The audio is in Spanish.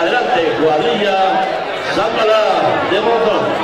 Adelante, cuadrilla, Zambala de Montón.